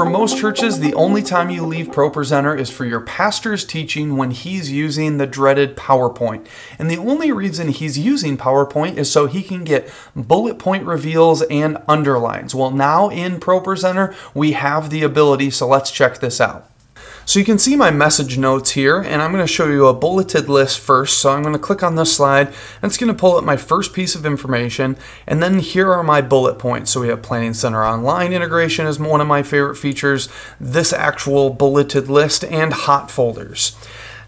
for most churches, the only time you leave ProPresenter is for your pastor's teaching when he's using the dreaded PowerPoint. And the only reason he's using PowerPoint is so he can get bullet point reveals and underlines. Well, now in ProPresenter, we have the ability, so let's check this out. So you can see my message notes here, and I'm going to show you a bulleted list first. So I'm going to click on this slide, and it's going to pull up my first piece of information, and then here are my bullet points. So we have Planning Center Online integration is one of my favorite features, this actual bulleted list, and hot folders.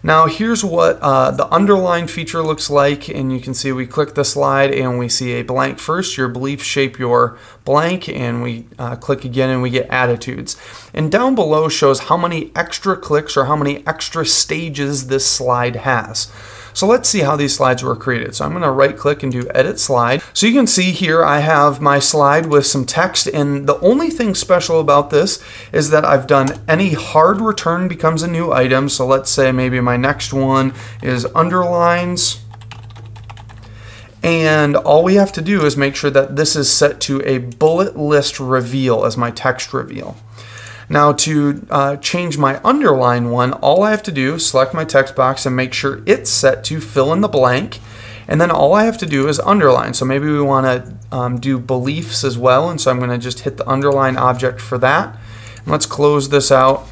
Now here's what uh, the underline feature looks like and you can see we click the slide and we see a blank first, your belief shape your blank and we uh, click again and we get attitudes. And down below shows how many extra clicks or how many extra stages this slide has. So let's see how these slides were created. So I'm going to right click and do edit slide. So you can see here I have my slide with some text and the only thing special about this is that I've done any hard return becomes a new item. So let's say maybe my next one is underlines. And all we have to do is make sure that this is set to a bullet list reveal as my text reveal. Now to uh, change my underline one, all I have to do is select my text box and make sure it's set to fill in the blank. And then all I have to do is underline. So maybe we want to um, do beliefs as well. And so I'm going to just hit the underline object for that. And let's close this out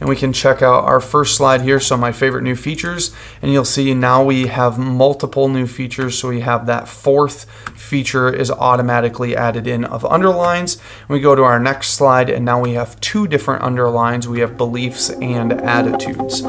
and we can check out our first slide here, so my favorite new features, and you'll see now we have multiple new features, so we have that fourth feature is automatically added in of underlines. We go to our next slide, and now we have two different underlines. We have beliefs and attitudes.